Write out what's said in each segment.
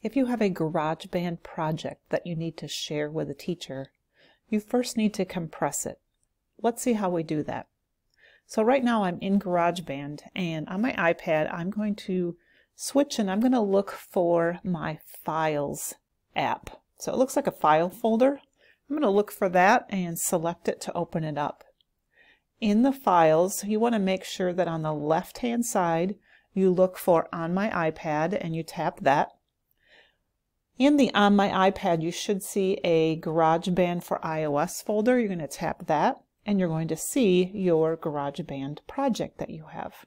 If you have a GarageBand project that you need to share with a teacher, you first need to compress it. Let's see how we do that. So right now I'm in GarageBand and on my iPad I'm going to switch and I'm going to look for my Files app. So it looks like a file folder. I'm going to look for that and select it to open it up. In the files, you want to make sure that on the left hand side you look for On My iPad and you tap that. In the On My iPad, you should see a GarageBand for iOS folder. You're going to tap that, and you're going to see your GarageBand project that you have.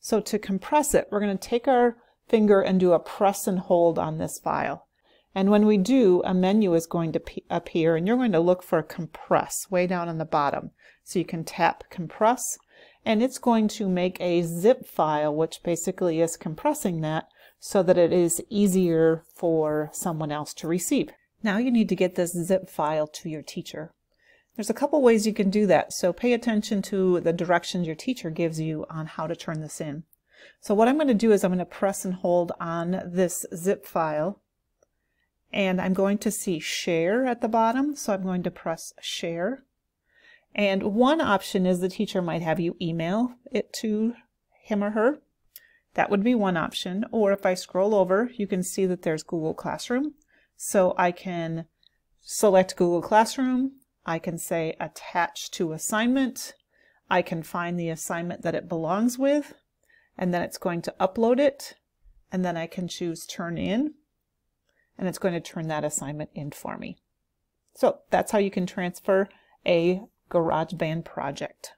So to compress it, we're going to take our finger and do a press and hold on this file. And when we do, a menu is going to appear, and you're going to look for compress way down on the bottom. So you can tap compress, and it's going to make a zip file, which basically is compressing that so that it is easier for someone else to receive. Now you need to get this zip file to your teacher. There's a couple ways you can do that, so pay attention to the directions your teacher gives you on how to turn this in. So what I'm going to do is I'm going to press and hold on this zip file and I'm going to see share at the bottom so I'm going to press share and one option is the teacher might have you email it to him or her that would be one option. Or if I scroll over, you can see that there's Google Classroom. So I can select Google Classroom. I can say attach to assignment. I can find the assignment that it belongs with, and then it's going to upload it. And then I can choose turn in, and it's going to turn that assignment in for me. So that's how you can transfer a GarageBand project.